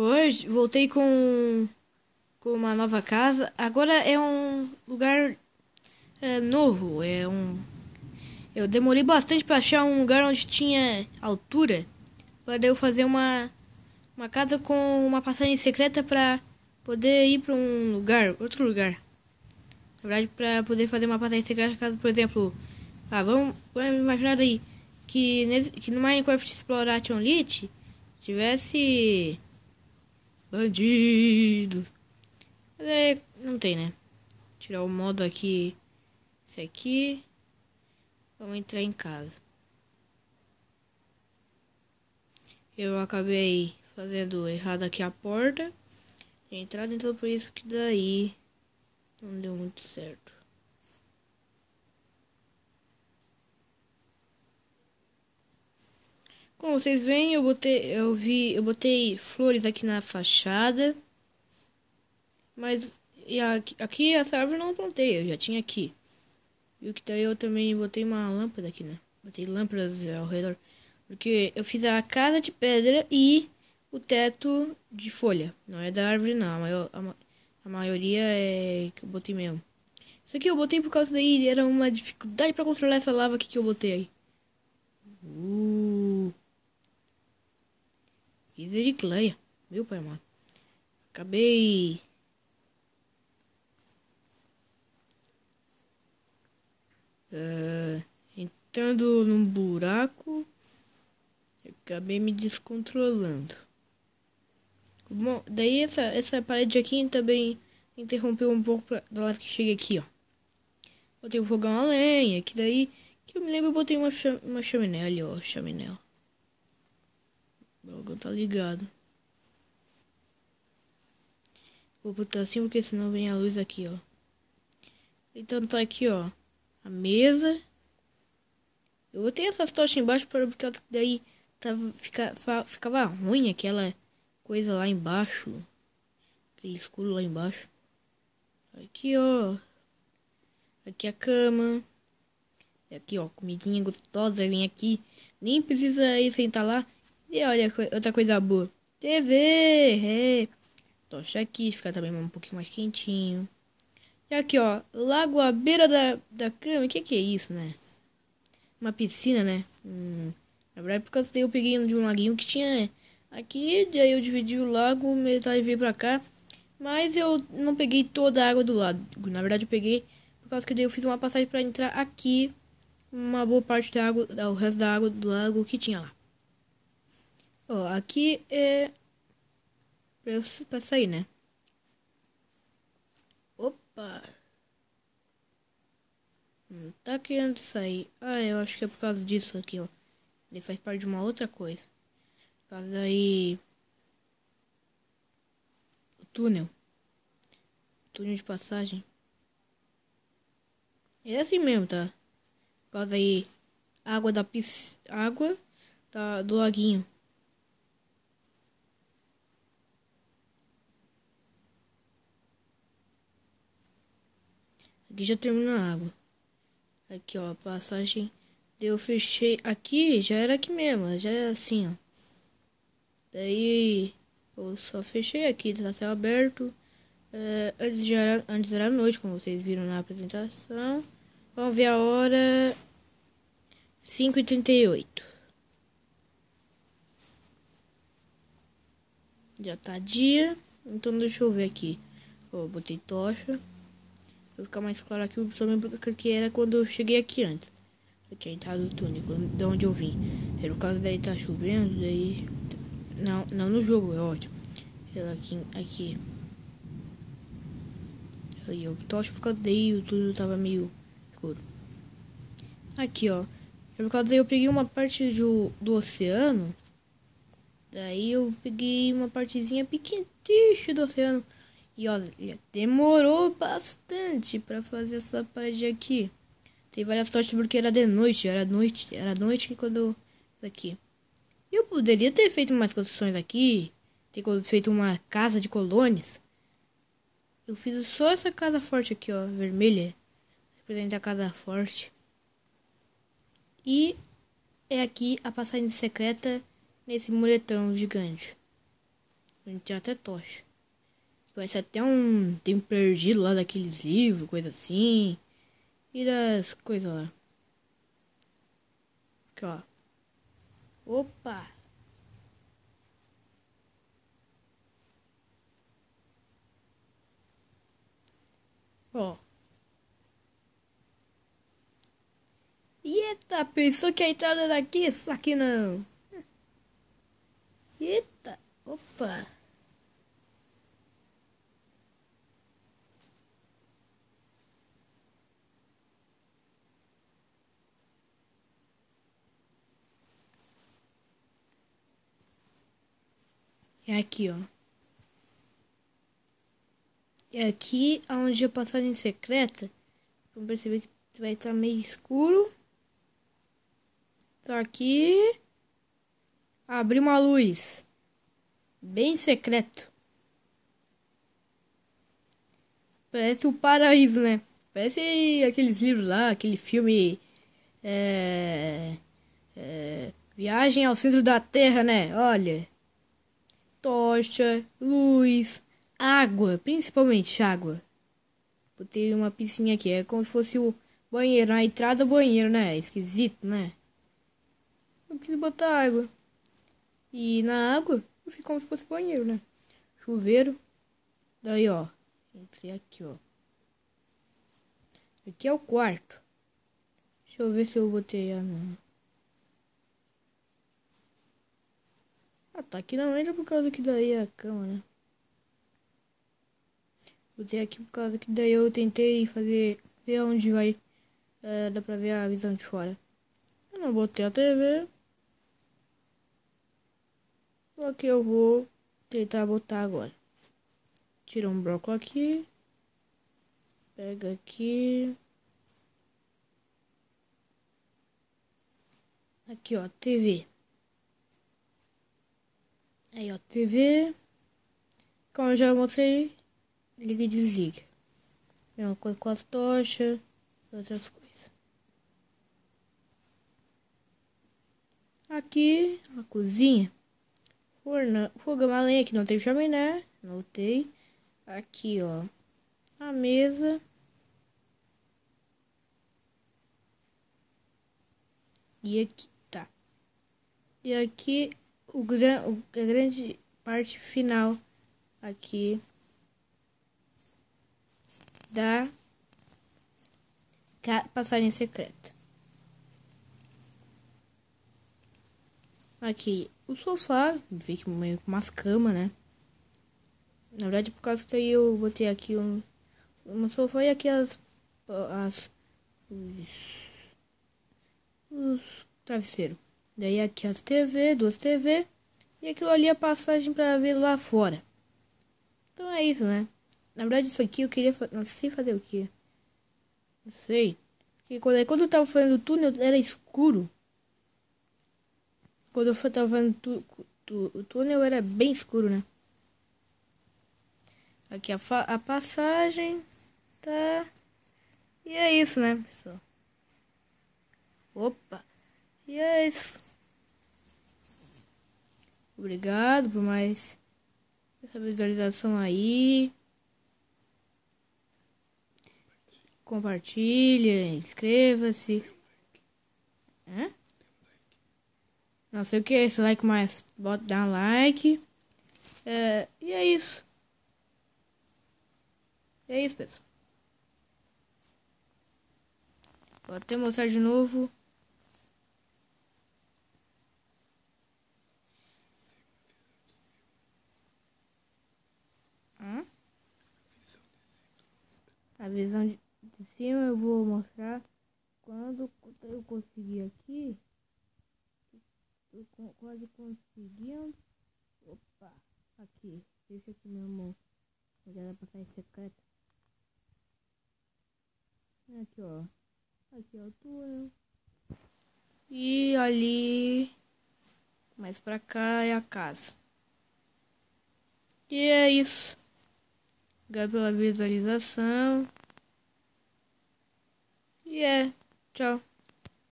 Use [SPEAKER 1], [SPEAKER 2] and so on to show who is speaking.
[SPEAKER 1] Hoje voltei com, com uma nova casa. Agora é um lugar é, novo. É um. Eu demorei bastante para achar um lugar onde tinha altura para eu fazer uma uma casa com uma passagem secreta para poder ir para um lugar, outro lugar. Na verdade, para poder fazer uma passagem secreta, caso, por exemplo, ah, vamos, vamos imaginar aí que, nesse, que no Minecraft Exploration Elite tivesse bandido. Mas é, não tem, né? Tirar o modo aqui, esse aqui. Vamos entrar em casa. Eu acabei fazendo errado aqui a porta. Entrada, então por isso que daí não deu muito certo. Como vocês veem, eu botei, eu vi, eu botei flores aqui na fachada. Mas e aqui, aqui essa árvore não plantei, eu já tinha aqui. O que daí eu também botei uma lâmpada aqui, né? Botei lâmpadas ao redor. Porque eu fiz a casa de pedra e o teto de folha. Não é da árvore não, a, maior, a, a maioria é que eu botei mesmo. Isso aqui eu botei por causa daí, era uma dificuldade para controlar essa lava aqui que eu botei aí. Uh. Misericleia. Meu pai amado. Acabei. Uh, entrando num buraco. Acabei me descontrolando. Bom, daí essa, essa parede aqui também interrompeu um pouco pra, da lava que chega aqui, ó. Botei um fogão a lenha, que daí, que eu me lembro, eu botei uma, uma chaminé ali, ó, chaminé. O tá ligado. Vou botar assim porque senão vem a luz aqui, ó. Então tá aqui, ó, a mesa. Eu botei essas tochas embaixo para porque daí tava, fica, ficava ruim aquela coisa lá embaixo. Aquele escuro lá embaixo. Aqui, ó. Aqui a cama. Aqui, ó, comidinha gostosa. Vem aqui. Nem precisa ir sentar lá. E olha, outra coisa boa. TV! É. Tocha aqui, fica também um pouquinho mais quentinho. E aqui, ó, lago à beira da, da cama. O que, que é isso, né? Uma piscina, né? Hum, na verdade, por causa daí eu peguei de um laguinho que tinha aqui, daí eu dividi o lago, metade veio pra cá. Mas eu não peguei toda a água do lago. Na verdade, eu peguei por causa que daí eu fiz uma passagem para entrar aqui. Uma boa parte da água, o resto da água do lago que tinha lá. Ó, aqui é pra, eu, pra sair, né? Opa! Não tá querendo sair. Ah, eu acho que é por causa disso aqui, ó. Ele faz parte de uma outra coisa. Caso aí. O túnel. O túnel de passagem. É assim mesmo, tá? Por causa aí. Água da piscina. Água tá, do laguinho. Aqui já termina a água. Aqui, ó, a passagem. Eu fechei aqui, já era aqui mesmo, já é assim, ó. Daí eu só fechei aqui, tá céu aberto. É, antes, já era, antes era noite, como vocês viram na apresentação. Vamos ver a hora 5h38. Já tá dia. Então deixa eu ver aqui. Ó, botei tocha. Pra ficar mais claro aqui, também porque era quando eu cheguei aqui antes. Aqui a entrada do túnel, de onde eu vim. Era o caso daí tá chovendo, daí não, não no jogo, é ótimo. Ela aqui, aqui. Aí eu tocho por causa daí o túnel tava meio escuro. Aqui, ó. É por causa daí eu peguei uma parte do, do oceano. Daí eu peguei uma partezinha pequenininha do oceano. E olha, demorou bastante para fazer essa parede aqui. Tem várias sortes porque era de noite, era noite, era noite quando aqui. Eu poderia ter feito mais construções aqui, ter feito uma casa de colônias. Eu fiz só essa casa forte aqui, ó, vermelha. Representa a casa forte. E é aqui a passagem secreta nesse muretão gigante. gente tem até tocha. Ser até um tempo perdido lá daqueles livros, coisa assim. E das coisas lá. Aqui, ó. Opa! Ó. Eita, pensou que a entrada era aqui? Isso aqui não. Eita, opa. É aqui, ó. É aqui onde a passagem secreta. Vamos perceber que vai estar meio escuro. Tá aqui. Abrir uma luz. Bem secreto. Parece o paraíso, né? Parece aqueles livros lá, aquele filme. É, é, Viagem ao centro da Terra, né? Olha tocha, luz, água, principalmente água. Botei uma piscina aqui, é como se fosse o banheiro, na entrada do banheiro, né? Esquisito, né? Eu quis botar água. E na água, fiz como se fosse banheiro, né? Chuveiro. Daí, ó. Entrei aqui, ó. Aqui é o quarto. Deixa eu ver se eu botei a... Ah, tá aqui não entra por causa que daí é a cama, né? Botei aqui por causa que daí eu tentei fazer... Ver onde vai... É, dá pra ver a visão de fora. Eu não botei a TV. Só que eu vou tentar botar agora. Tira um bloco aqui. Pega aqui. Aqui, ó, TV. Aí, ó, TV. Como eu já mostrei, liga e desliga. Mesma coisa com as tochas e outras coisas. Aqui, a cozinha. Forno, fogão a lenha que não tem chaminé, notei. Aqui, ó, a mesa. E aqui, tá. E aqui o, gran, a grande parte final aqui da passagem secreta. Aqui o sofá, fica meio com umas camas, né? Na verdade, por causa daí eu botei aqui um, um sofá e aqui as, as os, os travesseiros. Daí aqui as TV, duas TV. E aquilo ali é a passagem para ver lá fora. Então é isso, né? Na verdade isso aqui eu queria não sei fazer o que. Não sei. Porque quando, quando eu tava fazendo o túnel era escuro. Quando eu tava fazendo tu, tu, o túnel era bem escuro, né? Aqui a, a passagem. Tá. E é isso, né, pessoal? Opa. E é isso. Obrigado por mais essa visualização aí. Compartilha, inscreva-se. Hã? Não sei o que é esse like, mas bota dar um like. É, e é isso. É isso, pessoal. Vou até mostrar de novo. A visão de, de cima eu vou mostrar quando eu conseguir aqui. Eu quase conseguindo. Opa aqui. Deixa aqui meu irmão já vai passar em secreto. Aqui ó. Aqui é o túnel. E ali mais pra cá é a casa. E é isso. Pela visualização. E é. Tchau.